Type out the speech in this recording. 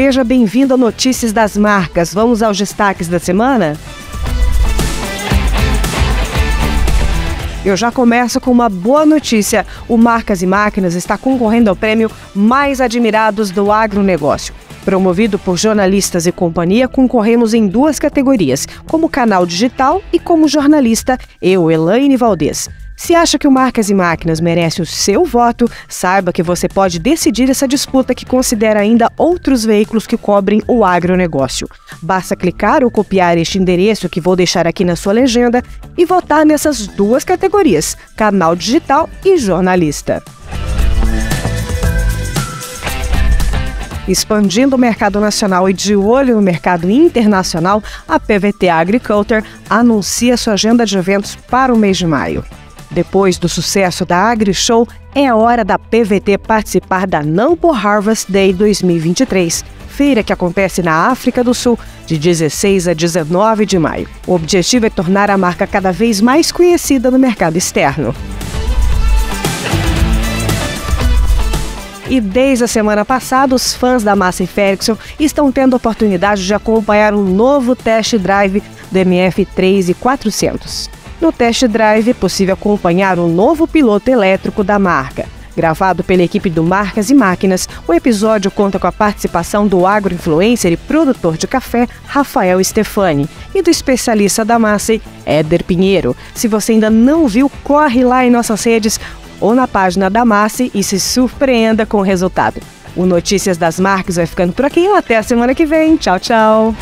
Seja bem-vindo a Notícias das Marcas. Vamos aos destaques da semana? Eu já começo com uma boa notícia. O Marcas e Máquinas está concorrendo ao prêmio Mais Admirados do Agronegócio. Promovido por jornalistas e companhia, concorremos em duas categorias, como canal digital e como jornalista, eu, Elaine Valdez. Se acha que o Marcas e Máquinas merece o seu voto, saiba que você pode decidir essa disputa que considera ainda outros veículos que cobrem o agronegócio. Basta clicar ou copiar este endereço que vou deixar aqui na sua legenda e votar nessas duas categorias: canal digital e jornalista. Expandindo o mercado nacional e de olho no mercado internacional, a PVT Agriculture anuncia sua agenda de eventos para o mês de maio. Depois do sucesso da AgriShow, é hora da PVT participar da Nampo Harvest Day 2023, feira que acontece na África do Sul, de 16 a 19 de maio. O objetivo é tornar a marca cada vez mais conhecida no mercado externo. E desde a semana passada, os fãs da Massey Ferguson estão tendo a oportunidade de acompanhar um novo test drive do MF3 e 400. No test drive é possível acompanhar o novo piloto elétrico da marca. Gravado pela equipe do Marcas e Máquinas, o episódio conta com a participação do agroinfluencer e produtor de café Rafael Stefani e do especialista da Massey, Éder Pinheiro. Se você ainda não viu, corre lá em nossas redes ou na página da Massey e se surpreenda com o resultado. O Notícias das Marcas vai ficando por aqui. Até a semana que vem. Tchau, tchau.